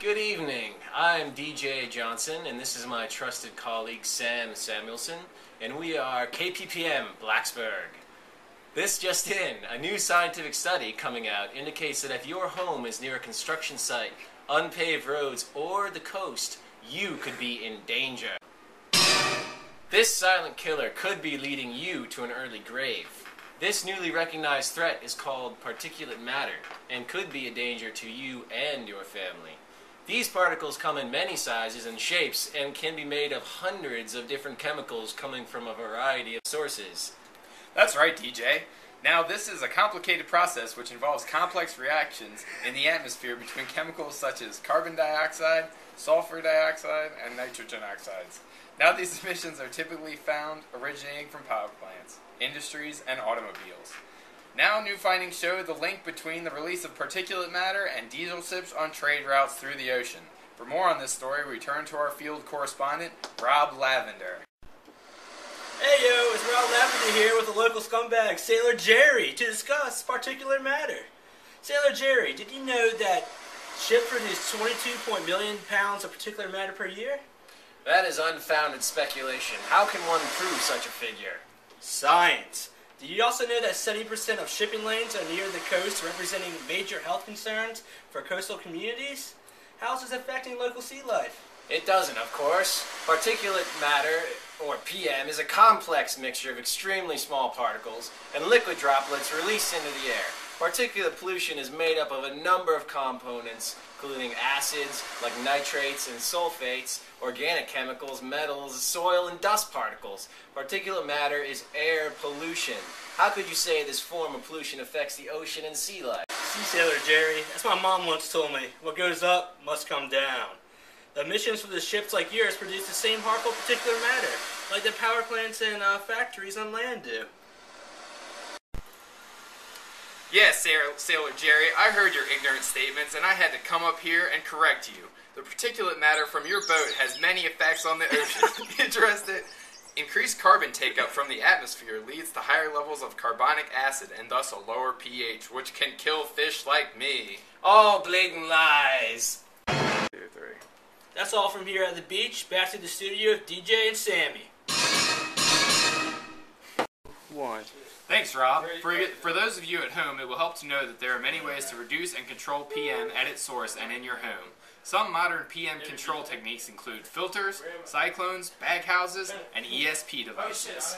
Good evening. I'm DJ Johnson, and this is my trusted colleague Sam Samuelson, and we are KPPM Blacksburg. This just in, a new scientific study coming out indicates that if your home is near a construction site, unpaved roads, or the coast, you could be in danger. This silent killer could be leading you to an early grave. This newly recognized threat is called particulate matter and could be a danger to you and your family. These particles come in many sizes and shapes and can be made of hundreds of different chemicals coming from a variety of sources. That's right, DJ. Now, this is a complicated process which involves complex reactions in the atmosphere between chemicals such as carbon dioxide, sulfur dioxide, and nitrogen oxides. Now, these emissions are typically found originating from power plants, industries, and automobiles. Now, new findings show the link between the release of particulate matter and diesel ships on trade routes through the ocean. For more on this story, we turn to our field correspondent, Rob Lavender. Hey yo, it's Rob Lavender here with the local scumbag, Sailor Jerry, to discuss particulate matter. Sailor Jerry, did you know that ships produce 22 million pounds of particulate matter per year? That is unfounded speculation. How can one prove such a figure? Science. Do you also know that 70% of shipping lanes are near the coast, representing major health concerns for coastal communities? How is this affecting local sea life? It doesn't, of course. Particulate matter, or PM, is a complex mixture of extremely small particles and liquid droplets released into the air. Particulate pollution is made up of a number of components, including acids like nitrates and sulfates, organic chemicals, metals, soil, and dust particles. Particulate matter is air pollution. How could you say this form of pollution affects the ocean and sea life? See, Sailor Jerry, that's my mom once told me. What goes up must come down. The emissions from the ships like yours produce the same harmful particulate matter, like the power plants and uh, factories on land do. Yes, Sailor, Sailor Jerry, I heard your ignorant statements and I had to come up here and correct you. The particulate matter from your boat has many effects on the ocean. Interested? Increased carbon take-up from the atmosphere leads to higher levels of carbonic acid and thus a lower pH, which can kill fish like me. All blatant lies. Two, three. That's all from here at the beach. Back to the studio with DJ and Sammy. Thanks, Rob. For, for those of you at home, it will help to know that there are many ways to reduce and control PM at its source and in your home. Some modern PM control techniques include filters, cyclones, baghouses, and ESP devices.